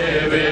Spirit.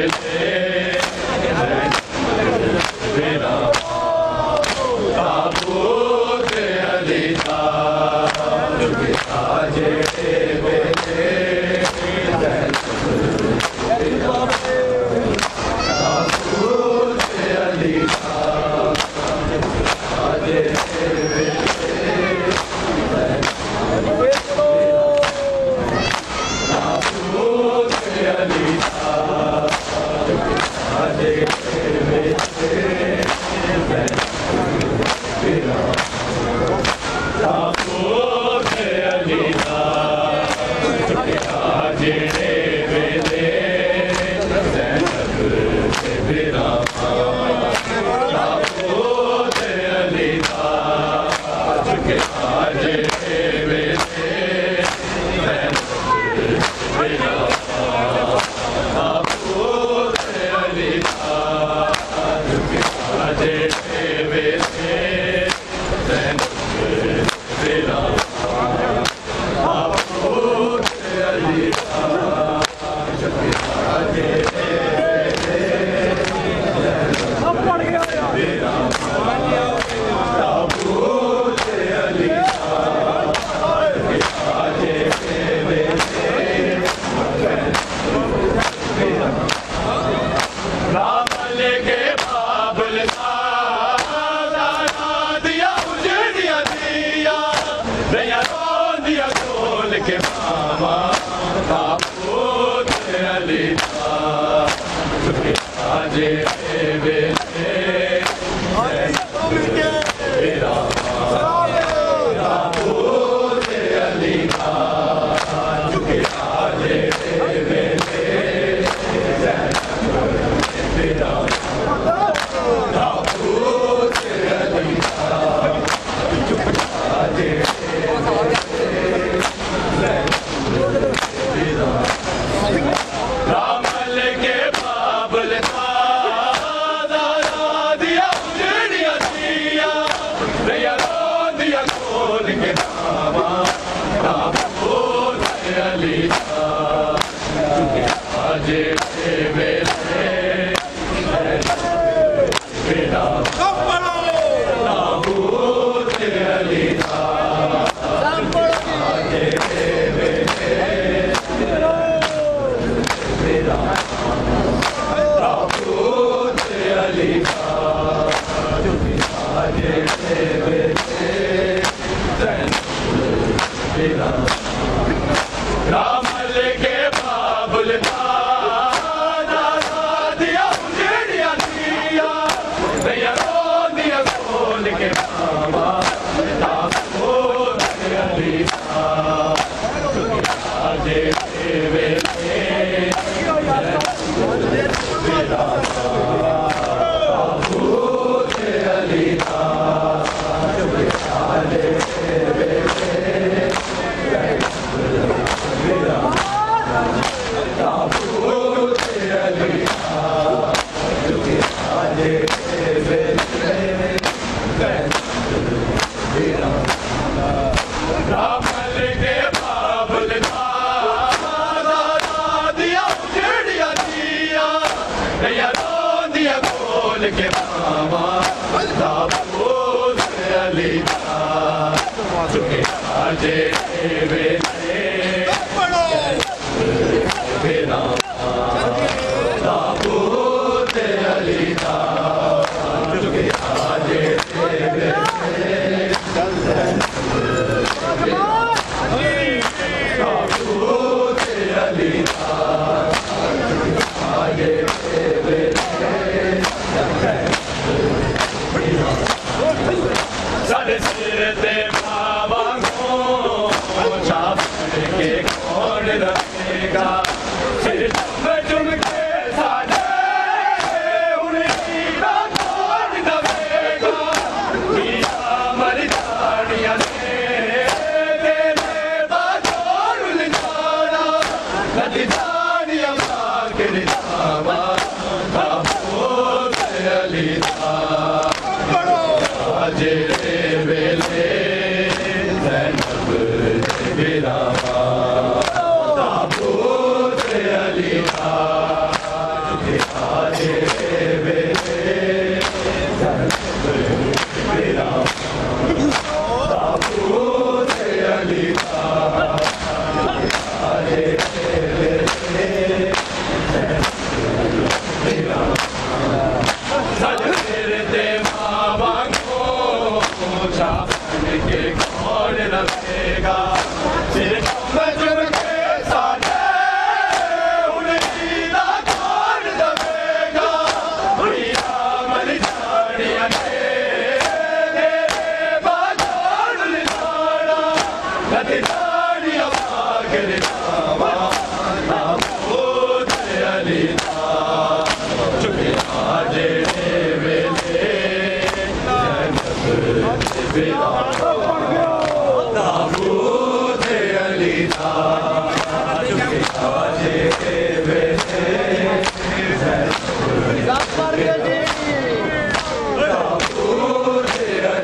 Omega.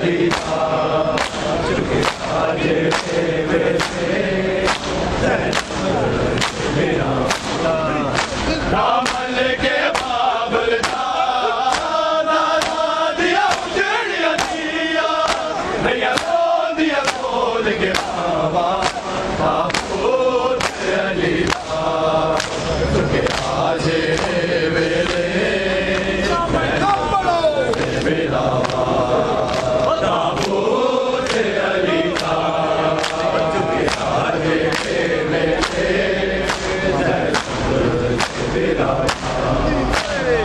Happy ਸਾਡੇ